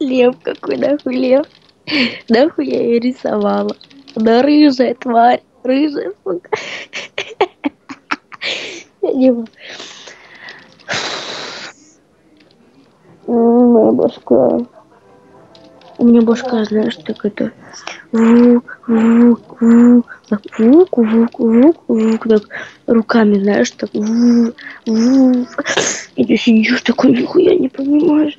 Лев какой, нахуй лев. Нахуй я ее рисовала. Она рыжая тварь. Рыжая, сука. Я не могу. М, Моя башка. У меня башка, знаешь, так это... Вук, вук, вук, так вук, вук, вук, вук, так руками, знаешь, так вук, вук. И ты сидишь такой, нихуя не понимаешь.